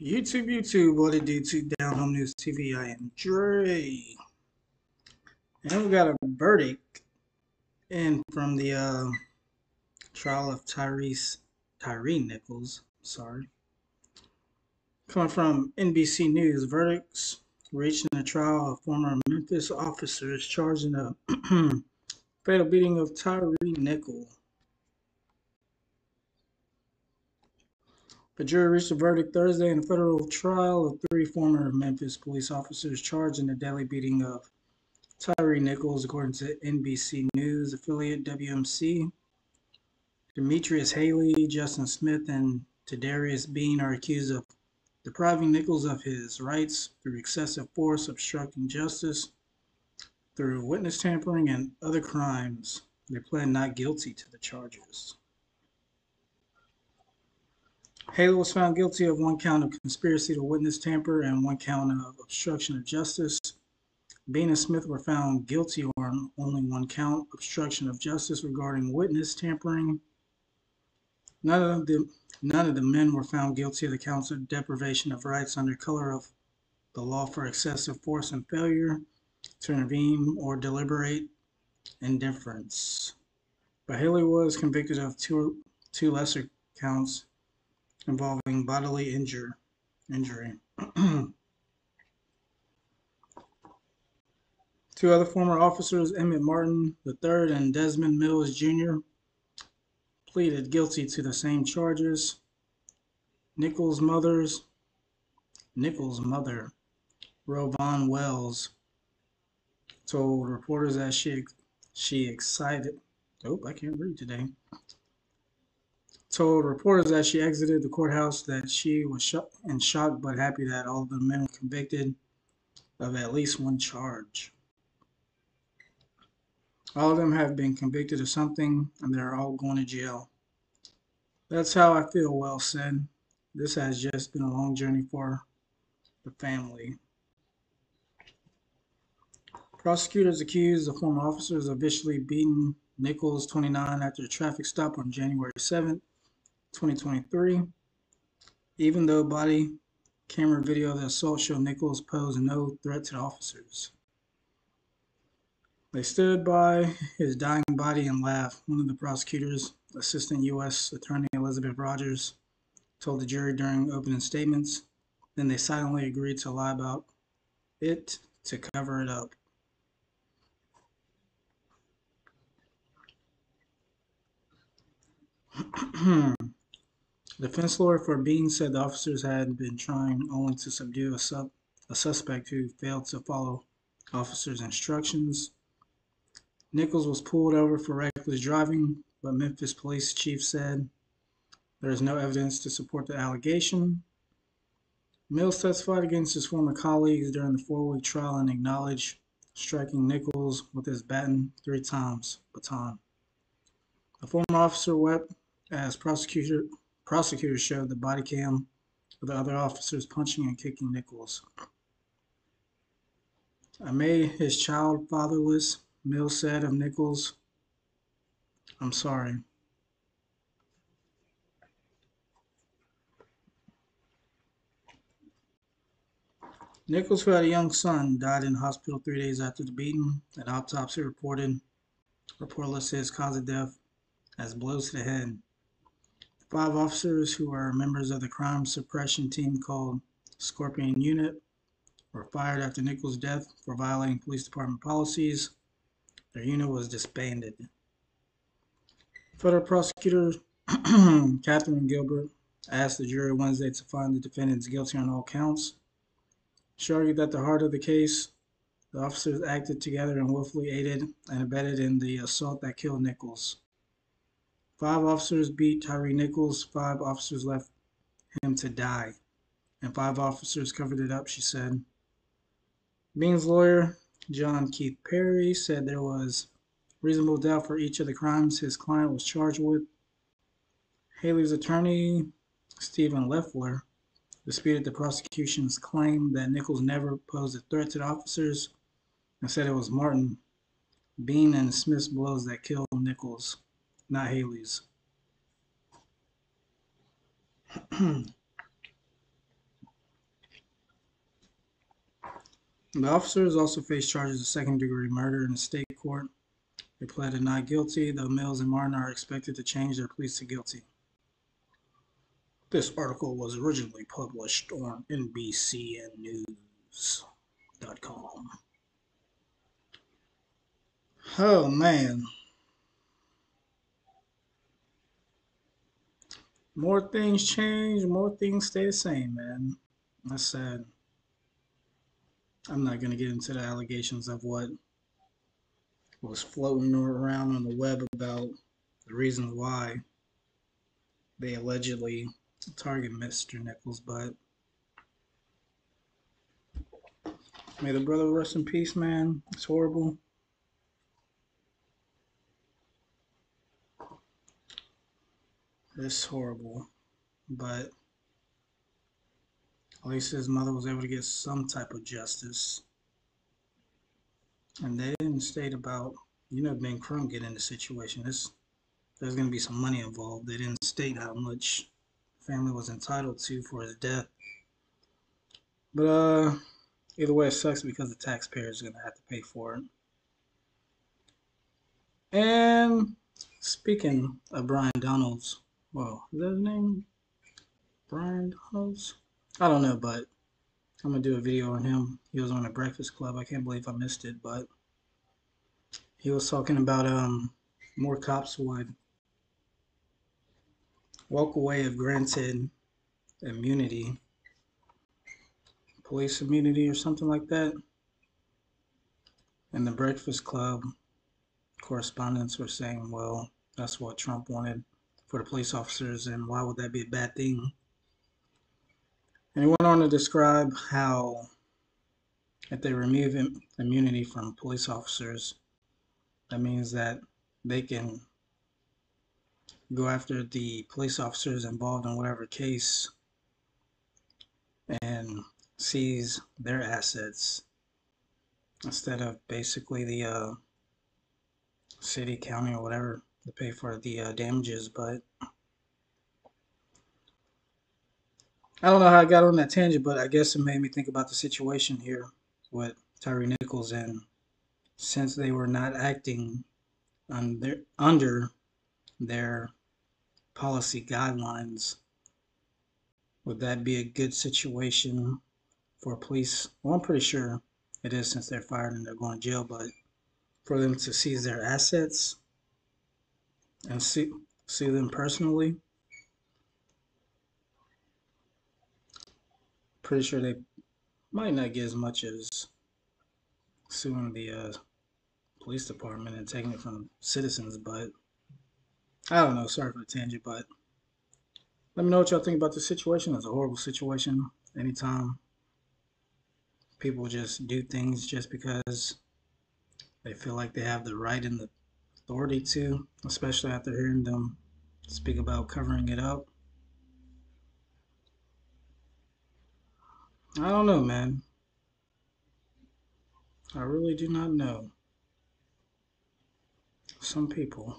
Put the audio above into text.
YouTube, YouTube, what it do to Down Home News TV? I am Dre. And we got a verdict in from the uh, trial of Tyrese, Tyree Nichols, sorry. Coming from NBC News, verdicts reached in the trial of former Memphis officers charged in a fatal beating of Tyree Nichols. The jury reached a verdict Thursday in a federal trial of three former Memphis police officers charged in the deadly beating of Tyree Nichols, according to NBC News affiliate WMC. Demetrius Haley, Justin Smith, and Tadarrius Bean are accused of depriving Nichols of his rights through excessive force, obstructing justice, through witness tampering, and other crimes. They pled not guilty to the charges. Haley was found guilty of one count of conspiracy to witness tamper and one count of obstruction of justice. Bean and Smith were found guilty on only one count, obstruction of justice regarding witness tampering. None of the none of the men were found guilty of the counts of deprivation of rights under color of the law for excessive force and failure to intervene or deliberate indifference. But Haley was convicted of two two lesser counts involving bodily injure, injury. Two other former officers, Emmitt Martin III and Desmond Mills Jr., pleaded guilty to the same charges. Nichols' mother's Nichols' mother, RowVaughn Wells, told reporters that she she excited. Oh, I can't read today told reporters as she exited the courthouse that she was shocked and shocked but happy that all of the men were convicted of at least one charge. All of them have been convicted of something and they're all going to jail. That's how I feel, Wells said. This has just been a long journey for the family. Prosecutors accused the former officers of viciously beating Nichols, 29, after a traffic stop on January 7th 2023. Even though body camera video of the assault showed Nichols posed no threat to the officers. They stood by his dying body and laughed. One of the prosecutors, Assistant U.S. Attorney Elizabeth Rogers, told the jury during opening statements. Then they silently agreed to lie about it to cover it up. Defense lawyer for Bean said the officers had been trying only to subdue a, sub, a suspect who failed to follow officers' instructions. Nichols was pulled over for reckless driving, but Memphis police chief said there is no evidence to support the allegation. Mills testified against his former colleagues during the four-week trial and acknowledged striking Nichols with his baton three times. Baton. The former officer wept as prosecutor Prosecutors showed the body cam of the other officers punching and kicking Nichols. I made his child fatherless, Mills said of Nichols. I'm sorry. Nichols, who had a young son, died in hospital three days after the beating. An autopsy reported report listed his cause of death as blows to the head. Five officers who are members of the crime suppression team called Scorpion Unit were fired after Nichols' death for violating police department policies. Their unit was disbanded. Federal prosecutor Kathryn Gilbert asked the jury Wednesday to find the defendants guilty on all counts. She argued that the heart of the case, the officers acted together and willfully aided and abetted in the assault that killed Nichols. Five officers beat Tyree Nichols. Five officers left him to die. And five officers covered it up, she said. Bean's lawyer, John Keith Perry, said there was reasonable doubt for each of the crimes his client was charged with. Haley's attorney, Stephen Leffler, disputed the prosecution's claim that Nichols never posed a threat to the officers and said it was Martin, Bean, and Smith's blows that killed Nichols not Haley's. The officers also faced charges of second degree murder in the state court. They pleaded not guilty, though Mills and Martin are expected to change their pleas to guilty. This article was originally published on NBCNews.com. Oh man, More things change, more things stay the same, man. That's sad. I'm not going to get into the allegations of what was floating around on the web about the reasons why they allegedly target Mr. Nichols, but may the brother rest in peace, man. It's horrible. It's horrible, but at least his mother was able to get some type of justice. And they didn't state about, you know, Ben Crump get in the situation. This, there's going to be some money involved. They didn't state how much the family was entitled to for his death. But uh, either way, it sucks because the taxpayer is going to have to pay for it. And speaking of Brian Donalds, well, is that his name? Brian Donalds? I don't know, but I'm gonna do a video on him. He was on the Breakfast Club. I can't believe I missed it, but he was talking about um more cops would walk away if granted immunity, police immunity or something like that. And the Breakfast Club correspondents were saying, well, that's what Trump wanted for the police officers, and why would that be a bad thing? And he went on to describe how if they remove immunity from police officers, that means that they can go after the police officers involved in whatever case and seize their assets instead of basically the uh, city, county, or whatever to pay for the uh, damages. But I don't know how I got on that tangent, but I guess it made me think about the situation here with Tyree Nichols. And since they were not acting under, under their policy guidelines, would that be a good situation for police? Well, I'm pretty sure it is since they're fired and they're going to jail, but for them to seize their assets and see, see them personally, pretty sure they might not get as much as suing the uh, police department and taking it from citizens, but I don't know. Sorry for the tangent, but let me know what y'all think about the situation. It's a horrible situation. Anytime people just do things just because they feel like they have the right and the authority to, especially after hearing them speak about covering it up. I don't know, man. I really do not know. Some people